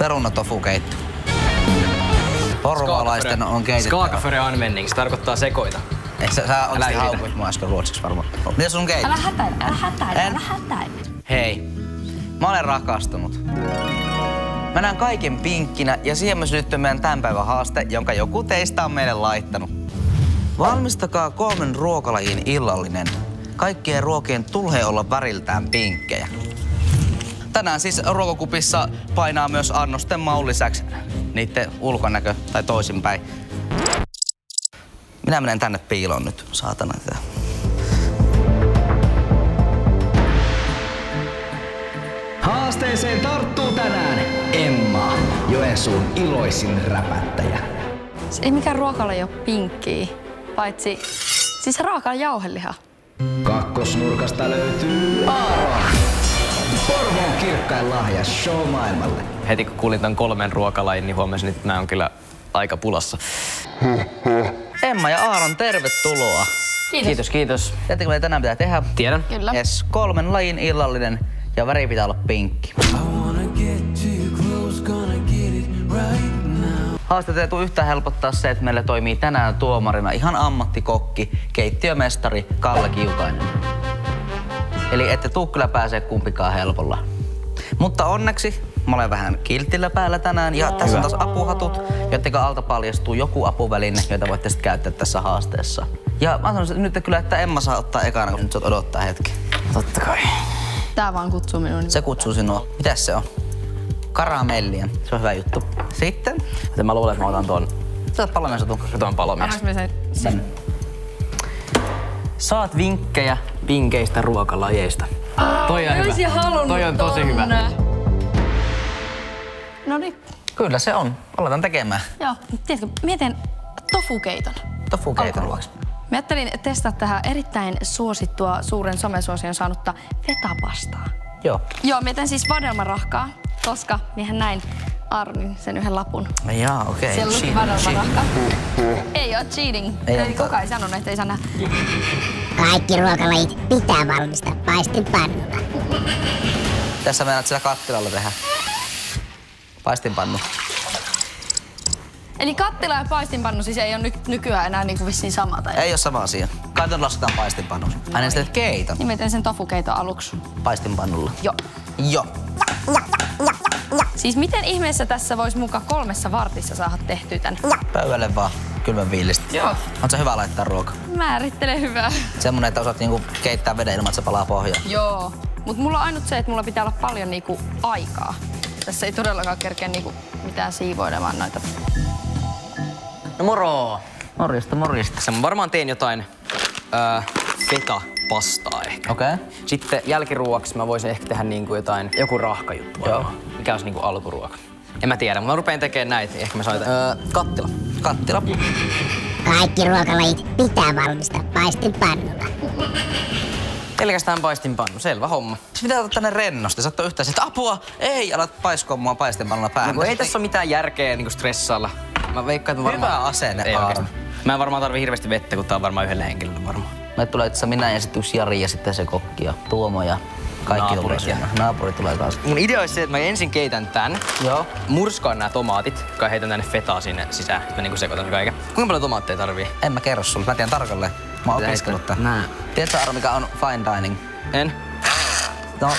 Perunatofu-keitto. Porvalaisten on keitetty. Skakaföre användning, se tarkoittaa sekoita. Ei, sä, sä Älä oikeesti haukuit mua äsken ruotsiksi varmaan. Mitä sun keitit? Älä hätäile, älä hätäile, älä hätäile. Hei, mä olen rakastunut. Mä näen kaiken pinkkinä ja siihen myös liittyy meidän tämän päivän haaste, jonka joku teistä on meille laittanut. Valmistakaa kolmen ruokalajin illallinen. Kaikkien ruokien tulee olla väriltään pinkkejä. Tänään siis ruokakupissa painaa myös annosten maun lisäksi niiden ulkonäkö tai toisinpäin. Minä menen tänne piiloon nyt, saatana tätä. Haasteeseen tarttuu tänään Emma, Joensuun iloisin räpättäjä. Se ei mikään ruokala ole pinkkiä, paitsi siis raaka jauheliha. Kakkosnurkasta löytyy Aaron. Porvoon kirkkain lahja show maailmalle. Heti kun kuulin tämän kolmen ruokalajin, niin huomasin, että mä on kyllä aika pulassa. Emma ja Aaron, tervetuloa. Kiitos. Kiitos, kiitos. Tiedättekö, mitä tänään pitää tehdä? Tiedän. Kyllä. Yes, kolmen lajin illallinen ja väri pitää olla pinkki. Haasteet ei tule yhtään helpottaa se, että meillä toimii tänään tuomarina ihan ammattikokki, keittiömestari Kalle Kiutainen. Eli ette tuu kyllä pääsee kumpikaan helpolla. Mutta onneksi mä olen vähän kiltillä päällä tänään ja tässä on taas apuhatut, jotta alta paljastuu joku apuväline, jota voitte sitten käyttää tässä haasteessa. Ja mä sanoisin että nyt kyllä, että Emma saa ottaa ekana, kun nyt saat odottaa hetki. Totta kai. Tää vaan kutsuu minun. Se kutsuu sinua. Mitäs se on? Karamellia. Se on hyvä juttu. Sitten? Joten mä luulen, että mä otan tuon, Sä oot palomies. Annaanko me sen? Tänne. Saat vinkkejä pinkeistä ruokalajeista. Toi on hyvä. Toi on tosi hyvä. tonne. No niin, Kyllä se on. Aletaan tekemään. joo. Tiedätkö, mietin tofukeiton. Tofu-keiton. Alkuruoksi. Mä ajattelin testata tähän erittäin suosittua suuren somesuosion saanutta fetapastaa. Joo. Joo, mietin siis vadelmarahkaa, koska miehän näin Arnin sen yhden lapun. Jaa, okei. Okay. Siellä luki vadelmarahka. Ei oo cheating. Ei Ei kukaan ei sanonut, että ei saa nähdä. Kaikki ruokalajit pitää valmistaa paistinpannulla. Tässä meinaat sillä kattilalla tehdä. Paistinpannu. Eli kattila ja paistinpannu siis ei ole ny- nykyään enää niinku vissiin sama. Tai... Ei ole sama asia. Kaiton lasketaan paistinpannu. Aina sitten keiton Niin mietin sen tofukeiton aluksi. paistinpannulla. Joo. Joo. Siis miten ihmeessä tässä voisi muka kolmessa vartissa saada tehtyä tän? Pöydälle vaan kylmän viilistä. Joo. On se hyvä laittaa ruoka. Määrittele hyvää. Semmonen, että osaat niinku keittää veden ilman, että se palaa pohjaan. Joo. Mut mulla on ainut se, että mulla pitää olla paljon niinku aikaa. Tässä ei todellakaan kerkeä niinku mitään siivoilemaan noita. No moro! Morjesta, morjesta. Mä varmaan teen jotain öö, feta-pastaa ehkä. Okei. Okay. Sitten jälkiruoksi mä voisin ehkä tehdä niinku jotain, joku rahkajuttu. Joo. Mikä olisi niinku alkuruoka? En mä tiedä, mutta mä rupean tekemään näitä. niin Ehkä mä saan öö, kattila. Kattila. Kaikki ruokalajit pitää valmistaa paistinpannulla. Pelkästään paistinpannu, selvä homma. Se pitää ottaa tänne rennosti. Sä yhtään että apua, ei, alat paiskoa mua paistinpannulla päähän. No, ei tässä ole mitään järkeä niinku stressailla. Mä veikkaan, että mä varmaan... Hyvä asenne, ei. Mä en varmaan tarvi hirveästi vettä, kun tää on varmaan yhdelle henkilölle varmaan. Me tulee itse minä ja sitten yksi Jari ja sitten se kokki ja Tuomo ja kaikki Naapurit ja-. Naapuri tulee kanssa. Mun idea olisi se, että mä ensin keitän tän, Joo. murskaan nämä tomaatit, kai heitän tänne fetaa sinne sisään, mä niinku sekoitan kaiken. Kuinka paljon tomaatteja tarvii? En mä kerro sulle, mä tiedän tarkalleen. Mä oon opiskellut tän. Nää. Tiedätkö Aro, mikä on fine dining? En. No,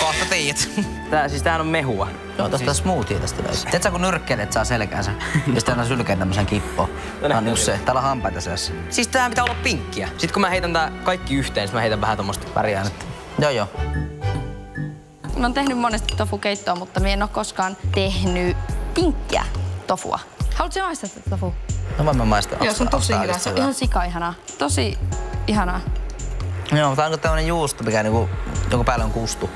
kohta tiedät. Tää, siis tämähän on mehua. Joo, tästä smoothie tästä löytyy. Tiedätkö, kun nyrkkeilet saa selkäänsä ja sitten aina sylkeen tämmösen kippo. Tää on just se, täällä on hampaita seassa. Siis tää pitää olla pinkkiä. Sitten kun mä heitän tää kaikki yhteen, mä heitän vähän tommosta Väriäänettä. Joo, joo. Mä oon tehnyt monesti tofukeittoa, mutta mä en oo koskaan tehnyt pinkkiä tofua. Haluatko maistaa tätä tofu? No voimme maistaa. Joo, se on tosi hyvä. Se on ihan sika ihanaa. Tosi ihanaa. Joo, tää on tämmönen juusto, mikä niinku, joku päällä on kustu.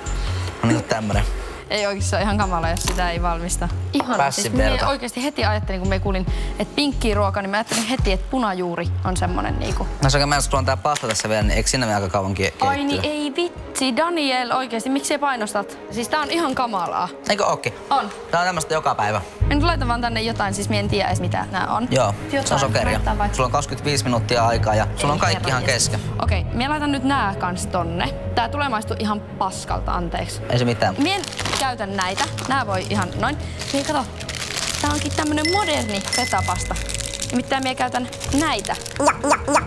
On niinku tämmönen. Ei oikeesti se on ihan kamala, jos sitä ei valmista. Pässin Siis minä verta. oikeesti heti ajattelin, kun me kuulin, että pinkkiä ruoka, niin mä ajattelin heti, että punajuuri on semmonen niinku. No se, kun mä tuon tää pasta tässä vielä, niin eikö mene aika kauan ke- keittyä? Ai niin ei vitsi. Daniel, oikeesti, miksi painostat? Siis tää on ihan kamalaa. Eikö ookin? On. Tää on tämmöstä joka päivä. Mä nyt laitan vaan tänne jotain, siis mä en tiedä edes mitä nää on. Joo, se Jotain. on sokeria. Vaikka- Sulla on 25 minuuttia aikaa ja sulla on Ei, kaikki ihan kesken. Okei, okay, mä laitan nyt nää kans tonne. Tää tulee maistua ihan paskalta, anteeksi. Ei se mitään. Mien käytän näitä. Nää voi ihan noin. Niin kato, tää onkin tämmönen moderni fetapasta. Nimittäin mä käytän näitä.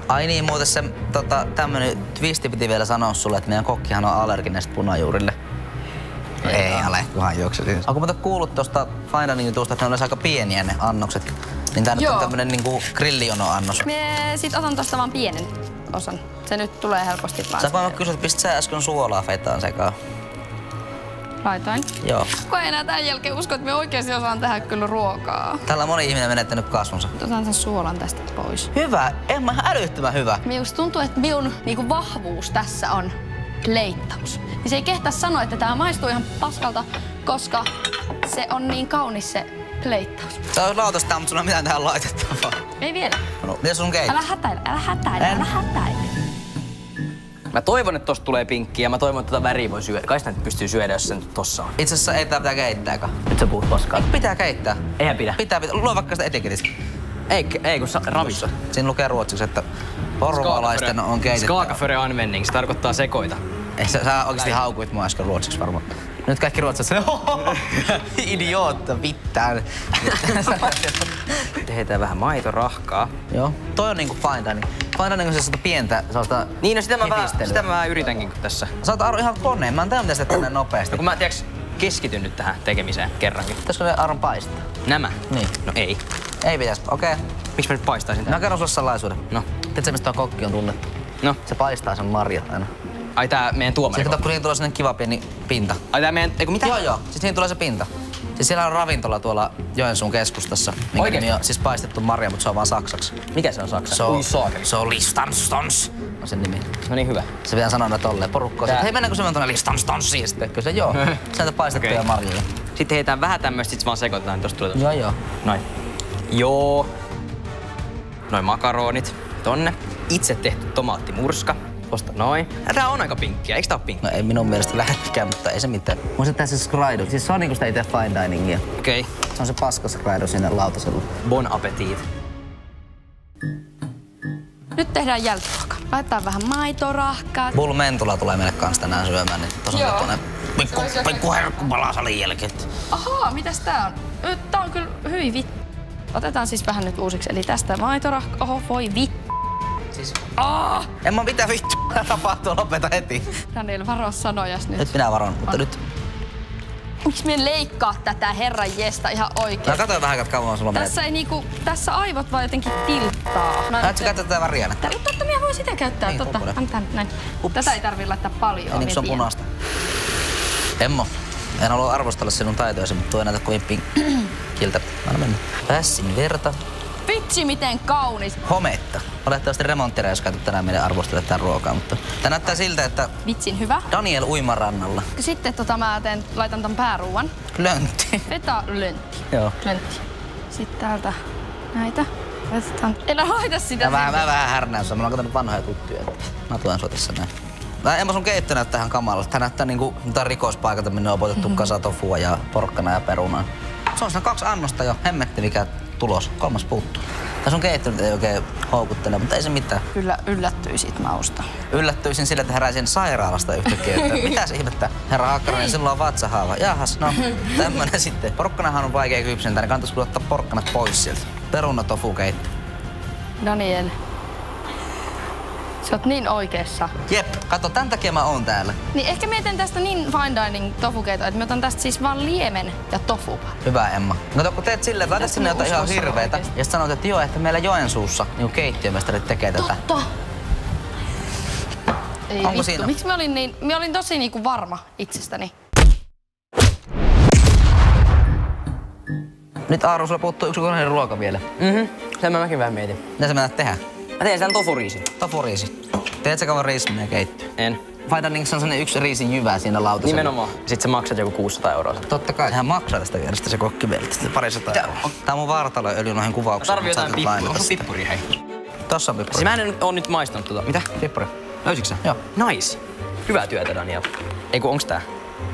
Ai niin, muuten se tota, tämmönen twisti piti vielä sanoa sulle, että meidän kokkihan on allerginen punajuurille. Ei ole, kunhan juoksutin. Onko muuten kuullut tuosta Fine Dining jutusta, että ne olisi aika pieniä ne annokset? Niin tää nyt on tämmönen niinku grillijono-annos. Mie sit otan tosta vaan pienen osan. Se nyt tulee helposti vaan. Sä vaan kysyä, että pistä sä äsken suolaa fetaan sekaan. Laitoin. Joo. Kun ei enää tämän jälkeen usko, että me oikeasti osaan tehdä kyllä ruokaa. Täällä on moni ihminen menettänyt kasvonsa. Otan sen suolan tästä pois. Hyvä, en mä älyttömän hyvä. Minusta tuntuu, että minun niinku, vahvuus tässä on pleittaus. Niin se ei kehtaa sanoa, että tämä maistuu ihan paskalta, koska se on niin kaunis se pleittaus. Tää on lautasta, mutta sulla ei mitään tähän laitettavaa. Ei vielä. No, mitä sun keit? Älä hätäile, älä hätäile, En. älä hätäile. Mä toivon, että tosta tulee pinkki ja mä toivon, että tota väriä voi syödä. Kai sitä nyt pystyy syödä, jos se nyt tossa on. Itse asiassa ei tää pitää keittääkään. Nyt sä puhut paskaa. Pitää keittää. Eihän pidä. Pitää, pitää. Lue vaikka sitä etiketistä. Ei, ei kun sa- ravissa. Siinä lukee ruotsiksi, että porvalaisten on keitetty. Skakaföre användning, se tarkoittaa sekoita. Ei, sä, sä oikeesti haukuit mua äsken ruotsiksi varmaan. Nyt kaikki sanoo, idiootta, vittään. Heitetään vähän maitorahkaa. Joo. Toi on niinku fine dining. Fine dining on sellaista pientä, sellaista Niin, no sitä mä, vähän, sitä mä vähän yritänkin kun tässä. Sä oot Aaro ihan koneen. Mä en tiedä, miten sitä tänne nopeasti. No kun mä tiiäks, keskityn nyt tähän tekemiseen kerrankin. Pitäisikö ne Aaron paistaa? Nämä? Niin. No ei. Ei pitäis. Okei. Okay. Miksi mä nyt paistaisin Mä kerron sulle salaisuuden. No. Tiedätkö, mistä tuo kokki on tunnettu? No. Se paistaa sen marjat aina. Ai tää meidän tuomari. Sitten kun siinä tulee sellainen kiva pieni pinta. Ai tää meidän, eiku mitä? Joo, joo. Siis siinä tulee se pinta. Siis siellä on ravintola tuolla Joensuun keskustassa, minkä Oikeesti? nimi on siis paistettu marja, mutta se on vaan saksaksi. Mikä se on saksa? Se on, se on Listanstons on sen nimi. No niin hyvä. Se pitää sanoa tolleen porukkoon. Tää- Hei mennäänkö se tuonne Listanstonsiin sitten? Kyllä se joo. Sieltä paistettuja Okei. marjoja. Sitten heitetään vähän tämmöistä, sit vaan sekoitetaan, niin tosta tulee Joo joo. Noin. Joo. Noin makaronit. Tonne. Itse tehty tomaattimurska. Tosta noin. Tää on aika pinkkiä, eiks tää oo pinkkiä? No ei minun mielestä lähdekään, mutta ei se mitään. Mun se tässä skraidu. Siis se on niinku sitä itse fine diningia. Okei. Okay. Se on se paska skraidu sinne lautasella. Bon appetit. Nyt tehdään jälkiruoka. Laitetaan vähän maitorahkaa. Bull Mentula tulee meille kans tänään syömään, niin tossa on semmonen pikku, pikku herkkupala salin jälkeen. Ahaa, mitäs tää on? Tää on kyllä hyvin vit... Otetaan siis vähän nyt uusiksi. Eli tästä maitorahka. Oho, voi vit... Siis, Ah! en mä mitä vittu tapahtuu, lopeta heti. Daniel, varo sanojas nyt. Nyt minä varon, mutta nyt... Miksi me leikkaa tätä herran jesta ihan Mä oikein? katsoin vähän, että kauan sulla menee. Tässä ei niinku, tässä aivot vaan jotenkin tilttaa. Mä Näet sä käyttää tätä väriä? Tää, totta, minä voin sitä käyttää, Niin, totta. tän, näin. Tätä ei tarvi laittaa paljon. Ei niin se on minä punaista. Emmo, en halua arvostella sinun taitoisi, mutta tuo ei näytä kovin pinkkiltä. Anna mennä. Pässin verta. Vitsi, miten kaunis. Hometta. Olettavasti remonttireis käyty tänään meidän arvostella tätä ruokaa, mutta tää näyttää siltä, että Vitsin hyvä. Daniel uimarannalla. Sitten tota, mä teen, laitan ton pääruuan. Löntti. Feta löntti. Joo. Löntti. Sitten täältä näitä. Laitetaan. En laita sitä Mä vähän, mä vähän härnään sua. Mulla on katsonut vanhoja tuttuja. Mä tulen sua tässä näin. Mä en mä sun keitto näyttää ihan kamalalta. Tää näyttää niinku rikospaikalta, minne on otettu kasa tofua ja porkkana ja perunaa. Se on siinä kaksi annosta jo. Hemmetti mikä tulos. Kolmas puuttuu. Tää sun keitto nyt ei oikein houkuttele, mutta ei se mitään. Kyllä yllättyi siitä mausta. Yllättyisin sille, että heräisin sairaalasta yhtäkkiä, että mitä se ihmettä, herra Hakkarainen, sinulla on vatsahaava. Jahas, no tämmönen sitten. Porkkanahan on vaikea kypsentää, niin kannattaisi ottaa porkkanat pois sieltä. Peruna tofu keitto. Daniel. Sä oot niin oikeassa. Jep, kato, tämän takia mä oon täällä. Niin ehkä mietin tästä niin fine dining tofukeitoa, että mä otan tästä siis vaan liemen ja tofu. Hyvä Emma. Kato, kun teet silleen, Tässä sinne mä jotain ihan hirveetä. oikeesti. Ja sit sanot, että joo, että meillä Joensuussa niin keittiömestarit tekee tätä. Totta. Ei Onko vittu. siinä? Miksi mä olin niin, mä olin tosi niinku varma itsestäni. Nyt Aaru, sulla puuttuu yksi kokonainen ruoka vielä. Mhm. Sen mä mäkin vähän mietin. Mitä sä menet tehdä? Mä teen sen tofuriisin. Tofuriisi. Teet sä kauan riisi menee keittiö? En. Faidanings on sellainen yksi riisin jyvä siinä lautasella. Nimenomaan. Sitten sä maksat joku 600 euroa. Totta kai. Hän maksaa tästä vierestä se kokki meiltä. Sitten parisataa euroa. Tää on mun vartaloöljy noihin kuvauksiin. Tarvii jotain pippuri. Onko pippuri hei? Tossa on pippuri. Siis mä en nyt- oo nyt maistanut tota. Mitä? Pippuri. Löysitkö sä? Joo. Nice. Hyvää työtä, Daniel. Eiku, onks tää?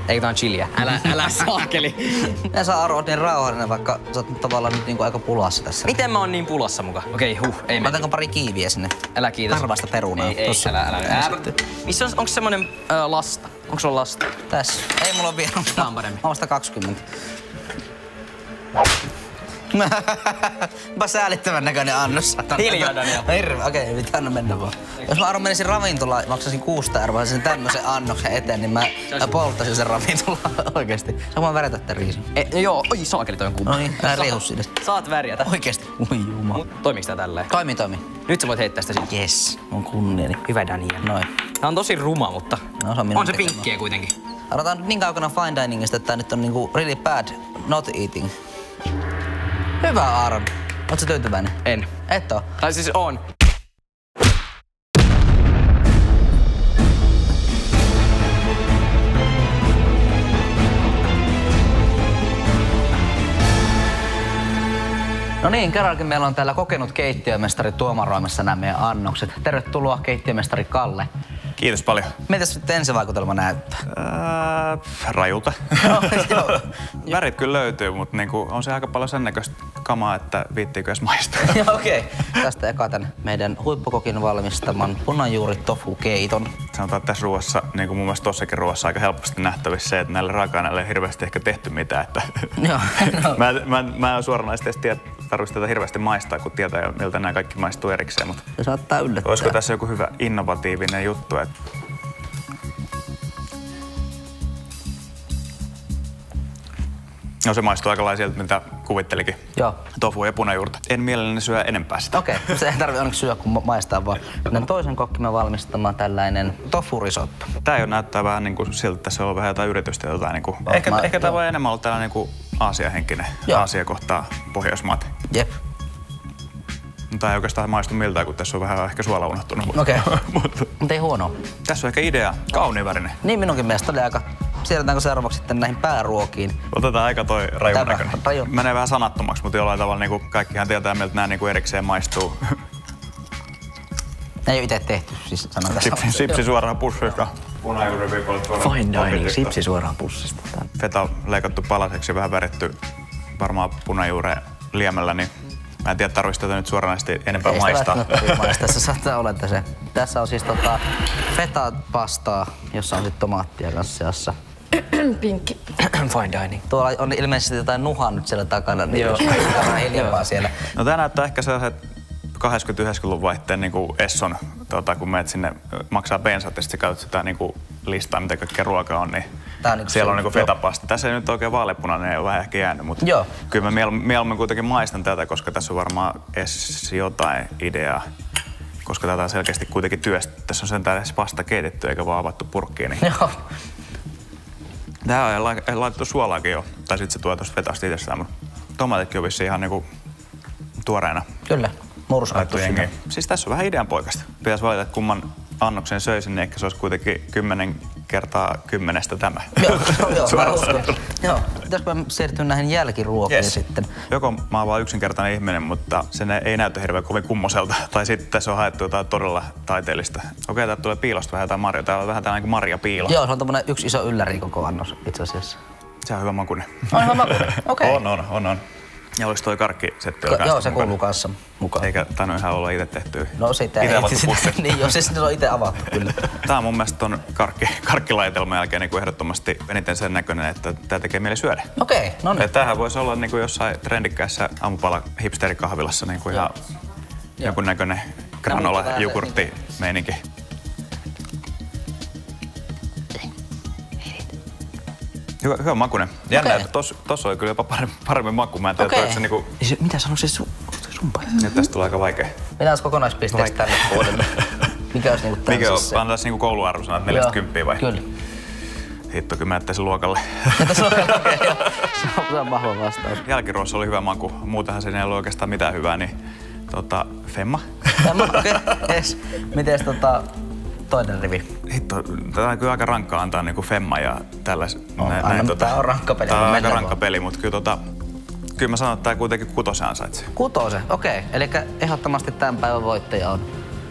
Eikö tää on chiliä? Älä, älä saakeli. En saa arvoa niin rauhallinen, vaikka sä oot tavallaan nyt niinku aika pulassa tässä. Miten mä oon niin pulassa muka? Okei, huh, ei Mä otanko pari kiiviä sinne? Älä kiitos. Karvasta perunaa. Ei, ei, Tossa. älä, älä. älä. Missä on, onks semmonen äh, lasta? Onks sulla lasta? Tässä. Ei mulla ole vielä. Tää on paremmin. Mä oon vasta 20. Mä säälittävän näköinen annos. Hiljaa, Daniel. Hirveä, okei, okay, pitää anna mennä vaan. Jos mä arvon menisin ravintolaan, maksaisin 600 euroa sen tämmöisen annoksen eteen, niin mä polttaisin sen ravintolaan oikeesti. Sä voin värätä tän riisin. E, joo, oi saakeli toi on kuuma. No niin, älä riihu siitä. Saat värjätä. Oikeesti. Ui jumala. Toimiks tää tälleen? Toimi, toimi. Nyt sä voit heittää sitä sinne. Yes, on kunniani. Hyvä Daniel. Noin. Tää on tosi ruma, mutta No, se on on se pinkkiä kuitenkin. Aloitetaan nyt niin kaukana fine diningista, että tää nyt on niinku really bad not eating. Hyvä Aaron. Sä tyytyväinen? En. Et oo. Tai siis on. No niin, kerrankin meillä on täällä kokenut keittiömestari tuomaroimassa nämä meidän annokset. Tervetuloa keittiömestari Kalle. Kiitos paljon. Mitäs nyt ensivaikutelma näyttää? Ää, rajulta. joo. Värit kyllä löytyy, mutta niinku, on se aika paljon sen näköistä kamaa, että viittiinkö edes maistaa. Joo, Okei. Okay. Tästä eka tän meidän huippukokin valmistaman punajuuri tofu keiton. Sanotaan, että tässä ruoassa, niin kuin mun mielestä tossakin ruoassa, aika helposti nähtävissä se, että näille raaka-aineille ei hirveästi ehkä tehty mitään. Että Joo, no. mä, mä, mä en suoranaisesti tiedä, tarvitsisi tätä hirveästi maistaa, kun tietää miltä nämä kaikki maistuu erikseen. Mutta Se saattaa yllättää. olisiko tässä joku hyvä innovatiivinen juttu, että No se maistuu aika lailla sieltä, mitä kuvittelikin. Joo. Tofu ja punajuurta. En mielelläni syö enempää sitä. Okei, okay. se ei tarvi onneksi syödä, kun ma- maistaa vaan. Meidän toisen kokkimme valmistamaan tällainen tofurisotto. Tää jo näyttää vähän niin kuin siltä, että se on vähän jotain yritystä. Jotain niin kuin, ehkä, mä- ehkä tämä voi enemmän olla tällainen niin kuin Aasia-henkinen. Joo. Aasia kohtaa Pohjoismaat. Jep. Tämä ei oikeastaan maistu miltään, kun tässä on vähän ehkä suola unohtunut. Okei. Mutta Mutta ei huono. tässä on ehkä idea. Kauniin värinen. Niin minunkin mielestä oli aika... Siirrytäänkö seuraavaksi sitten näihin pääruokiin? Otetaan aika toi rajun näköinen. raju. Menee vähän sanattomaksi, mutta jollain tavalla niin kuin kaikkihan tietää, miltä nämä niin kuin erikseen maistuu. Ei ole itse tehty, siis sanon tässä. Sipsi, sipsi suoraan pussista. Fine dining, sipsi suoraan pussista. Feta leikattu palaseksi ja vähän väritty varmaan punajuureen liemellä, niin mä en tiedä, tarvitsisi tätä nyt suoranaisesti enempää Ei maistaa. maistaa, se saattaa olla, että se. Tässä on siis tota feta-pastaa, jossa on sitten tomaattia kanssa seassa. Pinkki. Fine dining. Tuolla on ilmeisesti jotain nuhaa nyt siellä takana, niin Joo. jos vähän hiljempaa siellä. No tää näyttää ehkä sellaiset 80-90-luvun vaihteen niin kuin Esson, tota, kun menet sinne, maksaa bensat ja sitten katsot sitä niin kuin listaa, mitä kaikkea ruokaa on, niin Tää on niinku siellä on niin kuin joo. fetapasta. Tässä ei nyt oikein vaalepunainen, ole vähän ehkä jäänyt, mutta Joo. kyllä mä miel- mieluummin kuitenkin maistan tätä, koska tässä on varmaan edes jotain ideaa. Koska tätä on selkeästi kuitenkin työstä. Tässä on sentään edes pasta keitetty eikä vaan avattu purkkiin. Niin Joo. Tähän on lai- laitettu suolaakin jo. Tai sitten se tuo tuosta fetasta itsestään, mutta tomaatitkin on vissiin ihan niinku tuoreena Kyllä. Murskattu jengiin. Siis tässä on vähän idean poikasta. Pitäisi valita, että kumman annoksen söisin, niin ehkä se olisi kuitenkin kymmenen kertaa kymmenestä tämä. Joo, joo, mä uskon. sanottuna. Joo. Pitäisikö me siirtyä näihin jälkiruokiin Yes. sitten? Joko mä oon vaan yksinkertainen ihminen, mutta sen ei näytä hirveän kovin kummoselta. Tai sitten tässä on haettu jotain todella taiteellista. Okei, täältä tulee piilosta vähän jotain marjaa. Täällä on vähän tällainen kuin marjapiilo. Joo, se on tommonen yksi iso ylläri koko annos itse asiassa. Se on hyvä makuinen. On hyvä maku. Okei. On, on, on, on. Ja olisi toi karkkisetti Ka- Joo, se kuuluu kanssa mukaan. Eikä tainnut ihan olla itse tehty. No sitä Itse ei. pussi. niin, joo, siis ne on itse avattu kyllä. Tämä on mun mielestä ton karkki, karkkilaitelman jälkeen niin kuin ehdottomasti eniten sen näköinen, että tämä tekee mieli syödä. Okei, no niin. Tämähän voisi olla niin kuin jossain trendikkäässä aamupala hipsterikahvilassa niin kuin ihan jonkun näköinen granola se- jogurtti meininki. Hyvä, hyvä makunen. Jännä, Okei. että tossa, tossa oli kyllä jopa paremmin, paremmin maku. Mä en tiedä, okay. se niinku, Mitä sanoo se sun, sunpa? nyt tästä tulee aika vaikea. Mitä olisi kokonaispisteeksi tälle vuodelle? Mikä olisi niinku Mikä on, tämmöisessä? antaa niinku kouluarvosana, että 40 vai? Kyllä. Hitto, kyllä mä jättäisin luokalle. Tässä on okei, joo. Se on- Se on vahva vastaus. Jälkiruossa oli hyvä maku. Muutenhan siinä ei ollut oikeastaan mitään hyvää, niin tota, Femma. Tämä, okei, okay, yes. Mites tota, toinen rivi? Hitto, tätä on kyllä aika rankkaa antaa niinku Femma ja tällais. On, anna, tää on rankka peli, Tää on aika rankka vaan. peli, mutta kyllä, tota, kyllä mä sanon, että tää kuitenkin kutosen ansaitsee. Kutosen, okei. Okay. Eli ehdottomasti tämän päivän voittaja on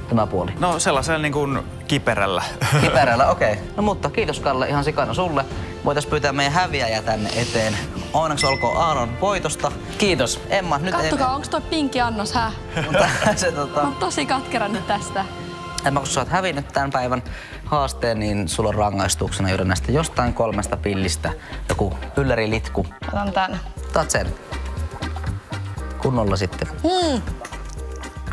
tämä puoli. No sellaisella niin kuin kiperällä. Kiperällä, okei. Okay. No mutta kiitos Kalle ihan sikana sulle. Voitais pyytää meidän häviäjä tänne eteen. Onneksi olkoon Aaron voitosta. Kiitos. Emma, nyt Kattokaa, onks toi pinkki annos, hä? Mutta se tota... Mä oon tosi katkera nyt tästä. Emma, kun sä oot hävinnyt tämän päivän haasteen, niin sulla on rangaistuksena juuri näistä jostain kolmesta pillistä joku yllärilitku. Otan tän. Otat sen. Kunnolla sitten.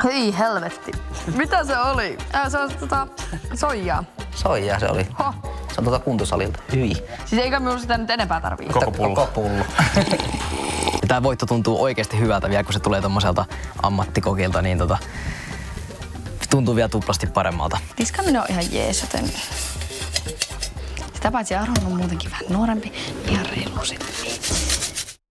Hyi helvetti. Mitä se oli? Äh, se on tota soijaa. Soijaa se oli. Ho. Se on tuota kuntosalilta. Hyi. Siis eikä minulla sitä nyt enempää tarvii. Koko pullo. Koko pullo. Ja tää voitto tuntuu oikeasti hyvältä vielä, kun se tulee tommoselta ammattikokilta, niin tota, tuntuu vielä tuplasti paremmalta. Tiskaaminen on ihan jees, joten... Sitä paitsi Aron on muutenkin vähän nuorempi. Ihan reilu sitten.